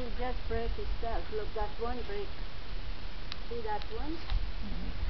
it just break itself. Look, that one break. See that one? Mm -hmm.